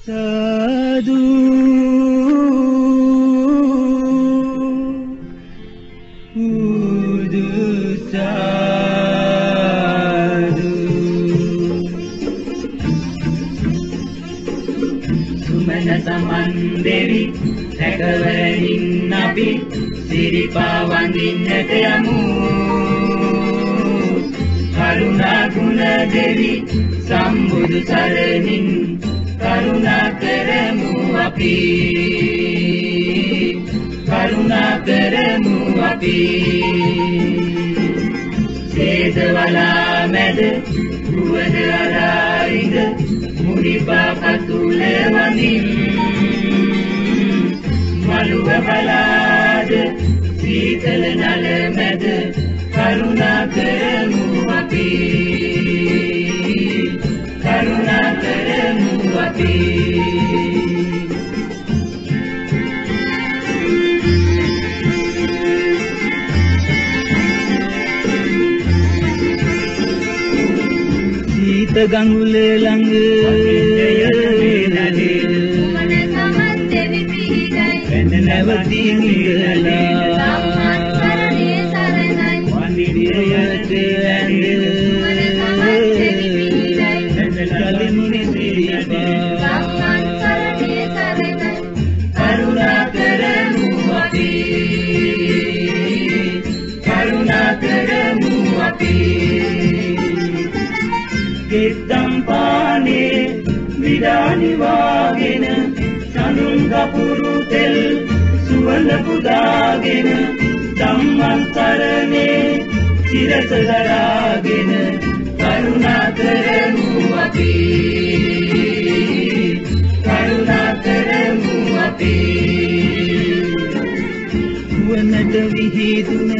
සාදු බුදු සාදු සුමන සමන් දෙවි සැකවලින් අපි සිරිපා වඳින්නට යමු. කරුණා ගුණ දෙවි සම්බුදු සරණින් කරුණා කරමු අපි. කරුණා කරමු අපි. සේදවලා මැද රුවද අරායිද මුනිපා කතුල වඳින්. මළුව බලාද සීතල නල මැද කරුණා කරමු අපි. අපි සීත ගඟුල ළඟ මන සමන් දෙවි පිහිටයි නැවතී ඉඳලා සම්මන් සරණේ සරණයි වඳිරියට ඇඳ කලිමුනි සිරිපා ගෙත්තම් පානේ විඩානි වාගෙන සඳුන් කපුරු තෙල් සුවඳ පුදාගෙන ධම්මන් තරනේ සිරස දරාගෙන කරුණා කරමු අපි. කරුණා කරමු අපි. වනට විහිදුන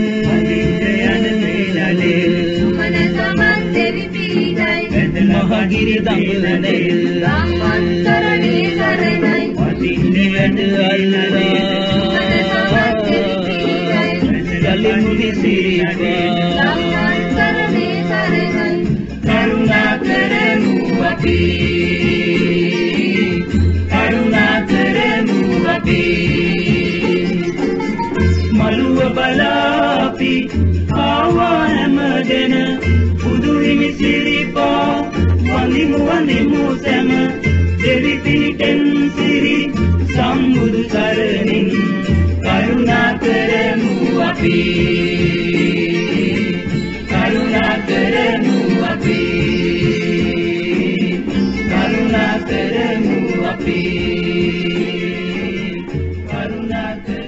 යන මේලලේ මන සමන් පිහිටයි මහගිරි දඟලනේ සම්මන් සරණේ සරණයි වදින්නේ වැඩ අල්ලලා කලිමුනි සිරිපා සම්මන් සරණේ සරණයි කරුණා කරමු අපි. නිමුවනිමු සැම. දෙවි පිහිටෙන් සිරි සම්බුදු සරණින් කරුණා කරමු අපි. කරුණා කරමු අපි. කරුණා කරමු අපි. කරුණා කරමු